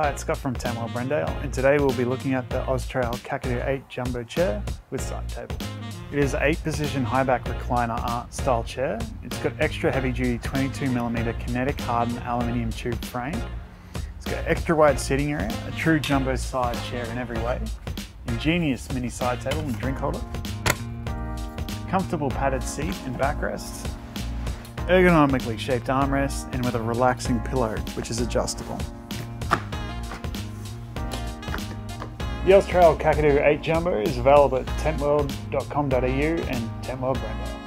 Hi, it's Scott from Tentworld Brendale, and today we'll be looking at the OZtrail Kakadu 8 Jumbo Chair with side table. It is an 8 position high back recliner art style chair. It's got extra heavy duty 22mm kinetic hardened aluminium tube frame. It's got extra wide seating area, a true jumbo side chair in every way, ingenious mini side table and drink holder, comfortable padded seat and backrest, ergonomically shaped armrests, and with a relaxing pillow which is adjustable. The OZtrail Kakadu 8 Jumbo is available at tentworld.com.au and Tentworld Brendale.